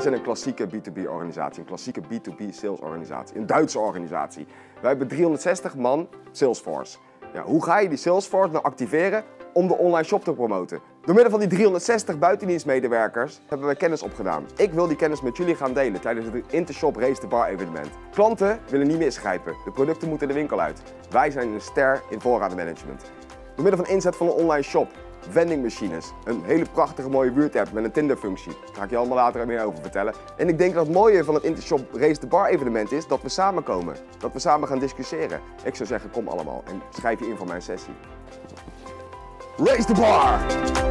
Wij zijn een klassieke B2B organisatie, een klassieke B2B sales organisatie, een Duitse organisatie. Wij hebben 360 man Salesforce. Ja, hoe ga je die Salesforce nou activeren om de online shop te promoten? Door middel van die 360 buitendienstmedewerkers hebben wij kennis opgedaan. Ik wil die kennis met jullie gaan delen tijdens het Intershop Race the Bar evenement. Klanten willen niet misgrijpen. De producten moeten de winkel uit. Wij zijn een ster in voorradenmanagement. Door middel van inzet van een online shop, vendingmachines, een hele prachtige mooie buurtapp met een Tinder-functie. Daar ga ik je allemaal later meer over vertellen. En ik denk dat het mooie van het Intershop Race the Bar evenement is dat we samenkomen. Dat we samen gaan discussiëren. Ik zou zeggen, kom allemaal en schrijf je in voor mijn sessie. Race the Bar!